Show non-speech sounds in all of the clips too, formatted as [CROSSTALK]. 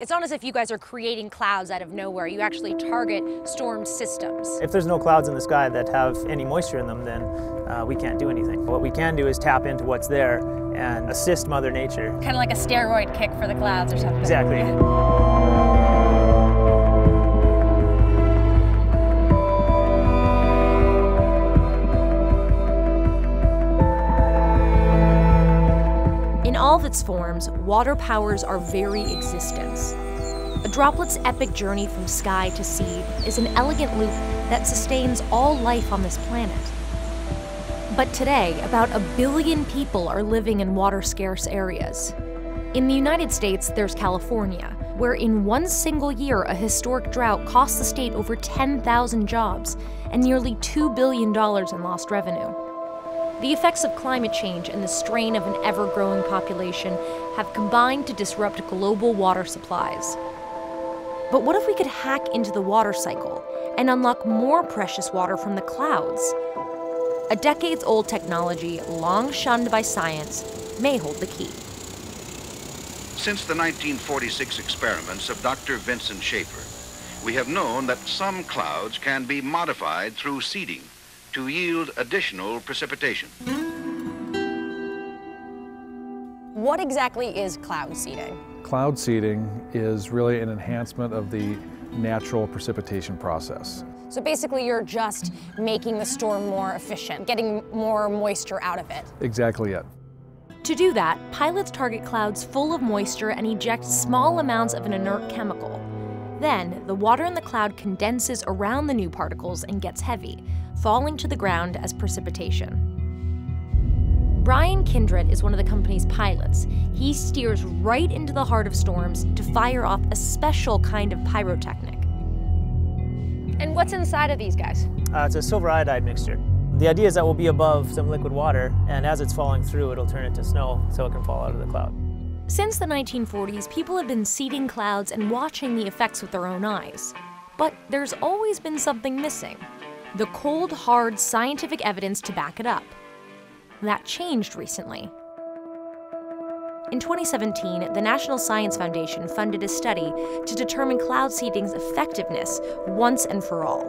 It's not as if you guys are creating clouds out of nowhere. You actually target storm systems. If there's no clouds in the sky that have any moisture in them, then uh, we can't do anything. What we can do is tap into what's there and assist Mother Nature. Kind of like a steroid kick for the clouds or something. Exactly. [LAUGHS] all of its forms, water powers our very existence. A droplet's epic journey from sky to sea is an elegant loop that sustains all life on this planet. But today, about a billion people are living in water scarce areas. In the United States, there's California, where in one single year a historic drought cost the state over 10,000 jobs and nearly $2 billion in lost revenue. The effects of climate change and the strain of an ever growing population have combined to disrupt global water supplies. But what if we could hack into the water cycle and unlock more precious water from the clouds? A decades old technology, long shunned by science, may hold the key. Since the 1946 experiments of Dr. Vincent Schaefer, we have known that some clouds can be modified through seeding to yield additional precipitation. What exactly is cloud seeding? Cloud seeding is really an enhancement of the natural precipitation process. So basically, you're just making the storm more efficient, getting more moisture out of it. Exactly it. To do that, pilots target clouds full of moisture and eject small amounts of an inert chemical. Then, the water in the cloud condenses around the new particles and gets heavy, falling to the ground as precipitation. Brian Kindred is one of the company's pilots. He steers right into the heart of storms to fire off a special kind of pyrotechnic. And what's inside of these guys? Uh, it's a silver iodide mixture. The idea is that we'll be above some liquid water, and as it's falling through, it'll turn it to snow so it can fall out of the cloud. Since the 1940s, people have been seeding clouds and watching the effects with their own eyes. But there's always been something missing the cold, hard scientific evidence to back it up. That changed recently. In 2017, the National Science Foundation funded a study to determine cloud seeding's effectiveness once and for all.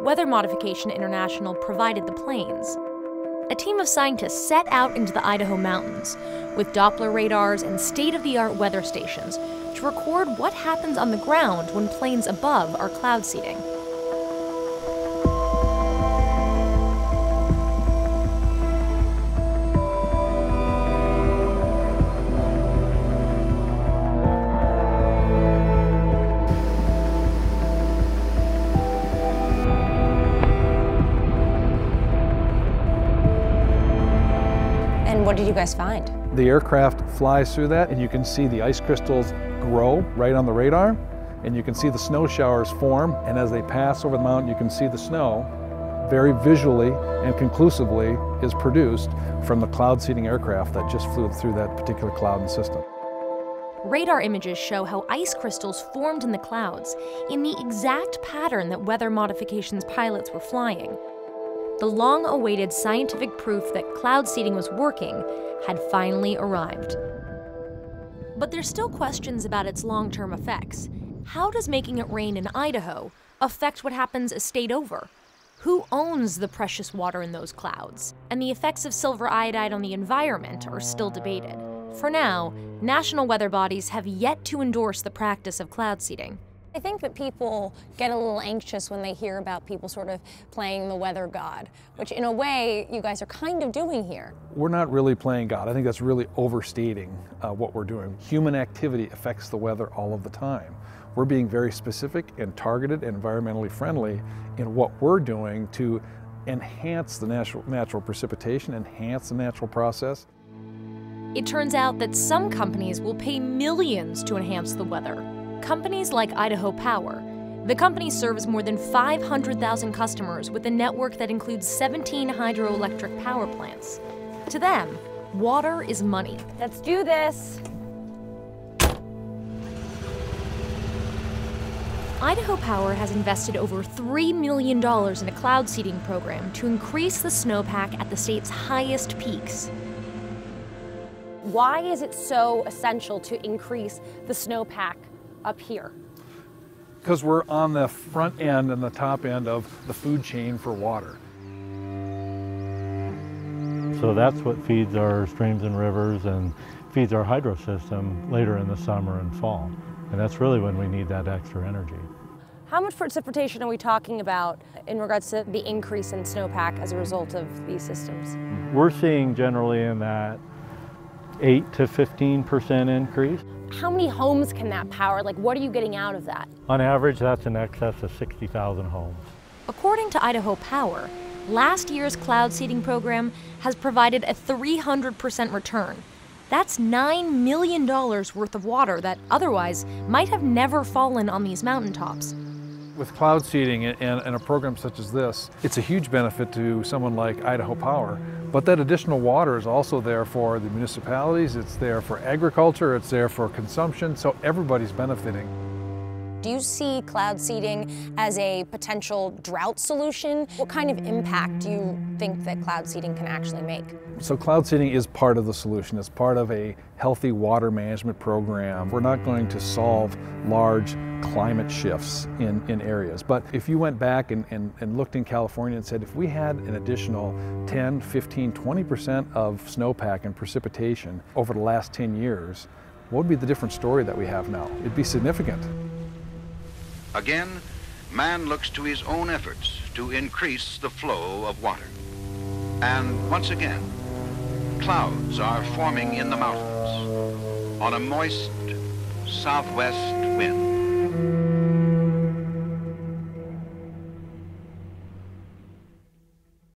Weather Modification International provided the planes. A team of scientists set out into the Idaho mountains with Doppler radars and state of the art weather stations to record what happens on the ground when planes above are cloud seeding. What did you guys find? The aircraft flies through that, and you can see the ice crystals grow right on the radar, and you can see the snow showers form, and as they pass over the mountain, you can see the snow very visually and conclusively is produced from the cloud seeding aircraft that just flew through that particular cloud and system. Radar images show how ice crystals formed in the clouds in the exact pattern that weather modifications pilots were flying. The long awaited scientific proof that cloud seeding was working had finally arrived. But there's still questions about its long term effects. How does making it rain in Idaho affect what happens a state over? Who owns the precious water in those clouds? And the effects of silver iodide on the environment are still debated. For now, national weather bodies have yet to endorse the practice of cloud seeding. I think that people get a little anxious when they hear about people sort of playing the weather god, which in a way you guys are kind of doing here. We're not really playing God. I think that's really overstating uh, what we're doing. Human activity affects the weather all of the time. We're being very specific and targeted and environmentally friendly in what we're doing to enhance the natural, natural precipitation, enhance the natural process. It turns out that some companies will pay millions to enhance the weather. Companies like Idaho Power. The company serves more than 500,000 customers with a network that includes 17 hydroelectric power plants. To them, water is money. Let's do this. Idaho Power has invested over $3 million in a cloud seeding program to increase the snowpack at the state's highest peaks. Why is it so essential to increase the snowpack up here? Because we're on the front end and the top end of the food chain for water. So that's what feeds our streams and rivers and feeds our hydro system later in the summer and fall. And that's really when we need that extra energy. How much precipitation are we talking about in regards to the increase in snowpack as a result of these systems? We're seeing generally in that 8 to 15% increase. How many homes can that power? Like, what are you getting out of that? On average, that's in excess of 60,000 homes. According to Idaho Power, last year's cloud seeding program has provided a 300% return. That's $9 million worth of water that otherwise might have never fallen on these mountaintops. With cloud seeding and, and, a program such as this, it's a huge benefit to someone like Idaho Power. But that additional water is also there for the municipalities, it's there for agriculture, it's there for consumption, so everybody's benefiting. Do you see cloud seeding as a potential drought solution? What kind of impact do you think that cloud seeding can actually make? So cloud seeding is part of the solution. It's part of a healthy water management program. We're not going to solve large climate shifts in, in areas. But if you went back and, and, and looked in California and said, if we had an additional 10, 15, 20% of snowpack and precipitation over the last 10 years, what would be the different story that we have now? It'd be significant. Again, man looks to his own efforts to increase the flow of water. And once again, clouds are forming in the mountains on a moist southwest wind.